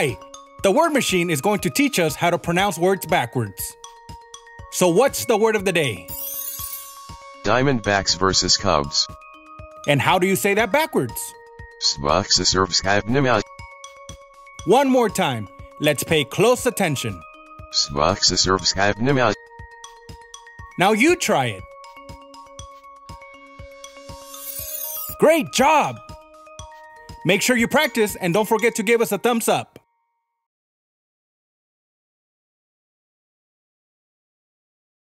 Hi! The word machine is going to teach us how to pronounce words backwards. So, what's the word of the day? Diamondbacks versus Cubs. And how do you say that backwards? One more time. Let's pay close attention. Now you try it. Great job! Make sure you practice and don't forget to give us a thumbs up.